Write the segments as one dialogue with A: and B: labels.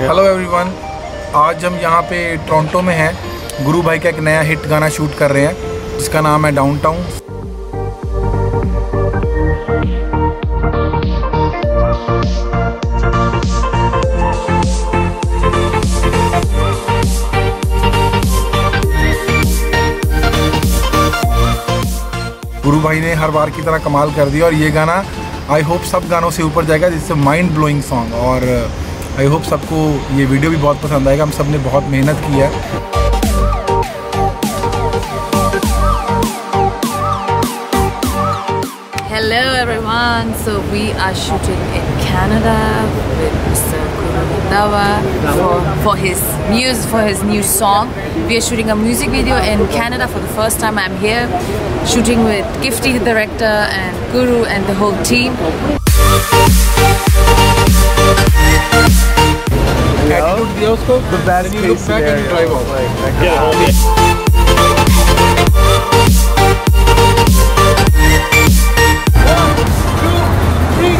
A: Hello everyone आज हम यहाँ पे टोरंटो में हैं। गुरु भाई का एक नया हिट गाना शूट कर रहे हैं। जिसका नाम है डाउनटाउन गुरु भाई ने हर बार की तरह कमाल कर दिया और ये गाना आई होप सब गानों से ऊपर जाएगा, जिससे माइंड ब्लोइंग सॉन्ग और आई होप सबको ये वीडियो भी बहुत पसंद आएगा हम सबने बहुत मेहनत की है
B: Hello everyone. So we are shooting in Canada with Mr. Guru Randhawa for, for his news for his new song. We are shooting a music video in Canada for the first time. I'm here shooting with Gifty the director and Guru and the whole team.
C: the best
A: then you look back
C: scenario.
A: and drive off.
C: Like, yeah,
A: One, two, three!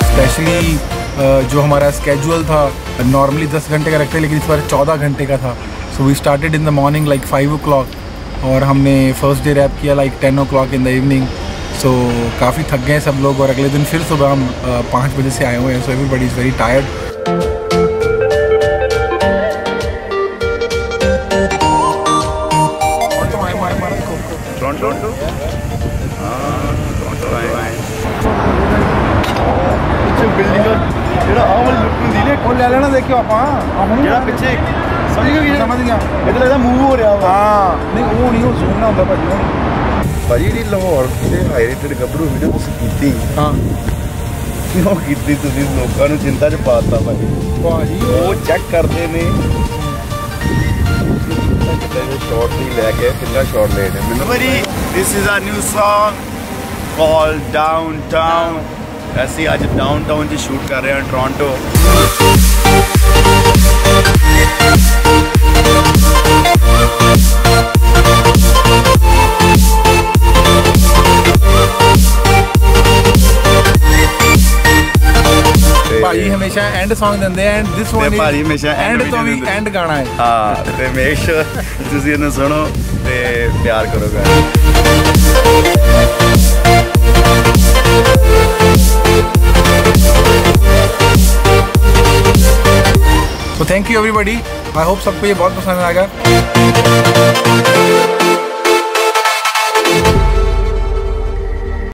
A: Especially जो हमारा schedule था normally दस घंटे का रखते हैं लेकिन इस बार चौदह घंटे का था। So we started in the morning like five o'clock और हमने फ़र्स्ट डे रैप किया like ten o'clock in the evening so काफ़ी थक गए सब लोग, और अगले दिन फिर सुबह हम पाँच बजे से आए हुए हैं। So everybody is very tired
C: ਪਿੱਛੇ ਬਿਲਡਿੰਗ ਜਿਹੜਾ ਆਹ ਵਾਲੀ ਲੁੱਕ ਹੁੰਦੀ ਨੇ
A: ਉਹ ਲੈ ਲੈਣਾ ਦੇਖਿਓ ਆਪਾਂ।
C: ਜਿਹੜਾ ਪਿੱਛੇ ਸਮਝ ਗਏ
A: ਸਮਝ ਗਿਆ।
C: ਇਹਦਾ ਲੱਗਦਾ ਮੂਵ ਹੋ ਰਿਹਾ ਵਾ।
A: ਹਾਂ। ਨਹੀਂ ਉਹ ਨਹੀਂ ਉਹ ਜ਼ੂਮ ਨਾ ਹੁੰਦਾ ਭਾਜੀ ਉਹ
C: ਭਾਜੀ ਜਿਹੜੀ ਲਾਹੌਰ ਦੇ ਹਾਈਰੇਟਡ ਗੱਭਰੂ ਵੀਡੀਓ ਤੁਸੀਂ ਕੀਤੀ
A: ਹਾਂ।
C: ਕਿਉਂ ਕੀਤੀ ਤੁਸੀਂ? ਲੋਕਾਂ ਨੂੰ ਚਿੰਤਾ 'ਚ ਪਾਤਾ ਭਾਜੀ।
A: ਭਾਜੀ
C: ਉਹ ਚੈੱਕ ਕਰਦੇ ਨੇ। ਸ਼ਾਰਟ ਨਹੀਂ ਲੈ ਕੇ ਕਿੰਨਾ ਸ਼ਾਰਟ ਲੈ ਨੇ। ਮੈਨੂੰ ਭਾਜੀ this is our new song called downtown ਅਸੀਂ ਅੱਜ ਡਾਊਨਟਾਊਨ 'ਚ ਸ਼ੂਟ ਕਰ ਰਹੇ ਹਾਂ ਟੋਰਾਂਟੋ
A: ਭਾਜੀ ਹਮੇਸ਼ਾ ਐਂਡ Song ਦਿੰਦੇ ਆ ਐਂਡ ਦਿਸ ਵਨ
C: ਤੇ ਭਾਜੀ ਹਮੇਸ਼ਾ
A: ਐਂਡ ਤੋਂ ਵੀ। ਐਂਡ ਗਾਣਾ ਹੈ
C: ਹਾਂ ਤੇ ਮੇਕ ਸ਼ੋਰ ਤੁਸੀਂ ਇਹਨੂੰ ਸੁਣੋ ਤੇ ਪਿਆਰ ਕਰੋ guys।
A: तो thank you everybody I hope सबको ये बहुत पसंद आएगा।